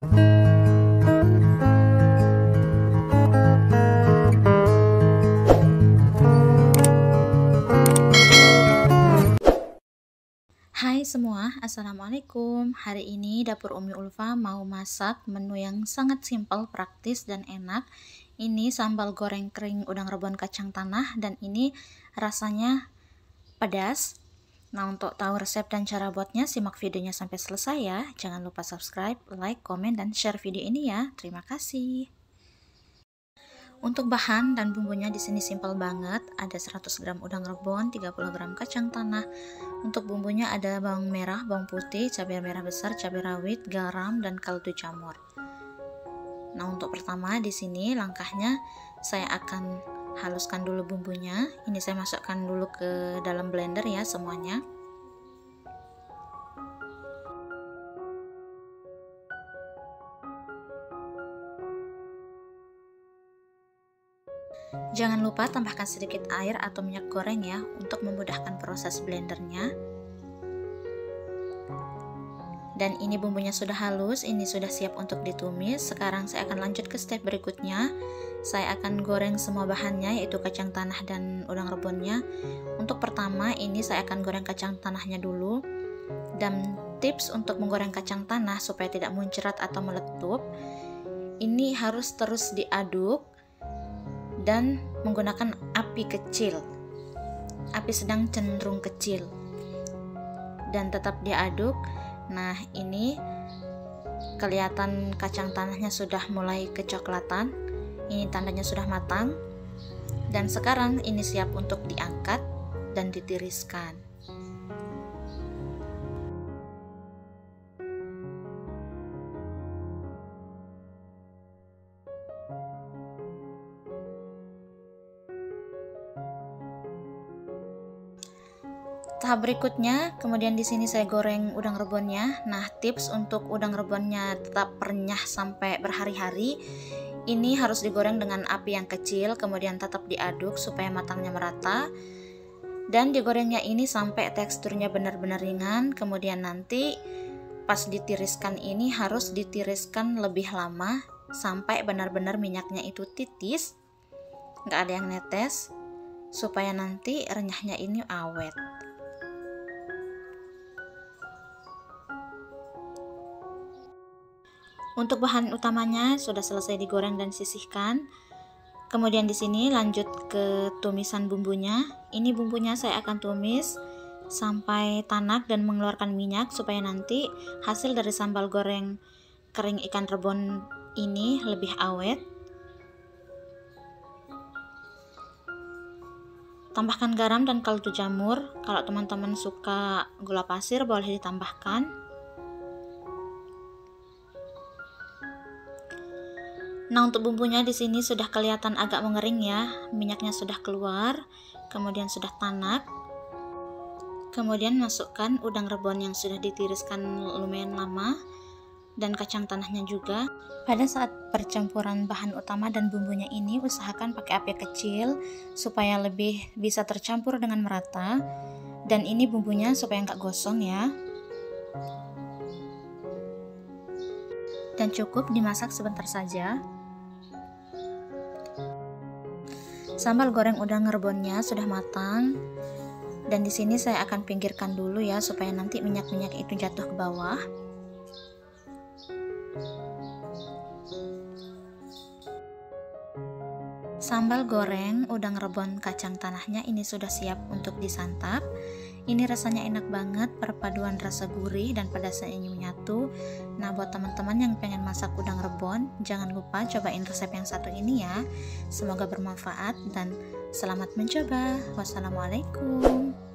Hai semua, Assalamualaikum. Hari ini Dapur Umi Ulfa mau masak menu yang sangat simpel, praktis, dan enak. Ini sambal goreng kering udang rebon kacang tanah dan ini rasanya pedas Nah untuk tahu resep dan cara buatnya simak videonya sampai selesai ya Jangan lupa subscribe, like, komen, dan share video ini ya Terima kasih untuk bahan dan bumbunya di sini simpel banget. Ada 100 gram udang rebon, 30 gram kacang tanah. Untuk bumbunya ada bawang merah, bawang putih, cabai merah besar, cabai rawit, garam, dan kaldu jamur. Nah, untuk pertama di sini langkahnya saya akan haluskan dulu bumbunya. Ini saya masukkan dulu ke dalam blender ya semuanya. Jangan lupa tambahkan sedikit air atau minyak goreng ya untuk memudahkan proses blendernya. Dan ini bumbunya sudah halus, ini sudah siap untuk ditumis. Sekarang saya akan lanjut ke step berikutnya. Saya akan goreng semua bahannya yaitu kacang tanah dan udang rebonnya. Untuk pertama ini saya akan goreng kacang tanahnya dulu. Dan tips untuk menggoreng kacang tanah supaya tidak muncrat atau meletup, ini harus terus diaduk dan menggunakan api kecil api sedang cenderung kecil dan tetap diaduk nah ini kelihatan kacang tanahnya sudah mulai kecoklatan. Ini tandanya sudah matang. Dan sekarang ini siap untuk diangkat dan ditiriskan Tahap berikutnya, kemudian di sini saya goreng udang rebonnya. Nah, tips untuk udang rebonnya tetap renyah sampai berhari-hari, ini harus digoreng dengan api yang kecil, kemudian tetap diaduk supaya matangnya merata. Dan digorengnya ini sampai teksturnya benar-benar ringan, kemudian nanti pas ditiriskan ini harus ditiriskan lebih lama sampai benar-benar minyaknya itu titis, nggak ada yang netes, supaya nanti renyahnya ini awet. Untuk bahan utamanya sudah selesai digoreng dan sisihkan. Kemudian di sini lanjut ke tumisan bumbunya. Ini bumbunya saya akan tumis sampai tanak dan mengeluarkan minyak supaya nanti hasil dari sambal goreng kering ikan rebon ini lebih awet. Tambahkan garam dan kaldu jamur. Kalau teman-teman suka gula pasir boleh ditambahkan. Nah, untuk bumbunya di sini sudah kelihatan agak mengering ya. Minyaknya sudah keluar, kemudian sudah tanak. Kemudian masukkan udang rebon yang sudah ditiriskan lumayan lama dan kacang tanahnya juga. Pada saat percampuran bahan utama dan bumbunya ini usahakan pakai api kecil supaya lebih bisa tercampur dengan merata. Dan ini bumbunya supaya nggak gosong ya. Dan cukup dimasak sebentar saja. Sambal goreng udang rebonnya sudah matang. Dan di sini saya akan pinggirkan dulu ya supaya nanti minyak-minyak itu jatuh ke bawah. Sambal goreng udang rebon kacang tanahnya ini sudah siap untuk disantap. Ini rasanya enak banget, perpaduan rasa gurih dan pedasnya ini menyatu. Nah, buat teman-teman yang pengen masak udang rebon, jangan lupa cobain resep yang satu ini ya. Semoga bermanfaat dan selamat mencoba. Wassalamualaikum.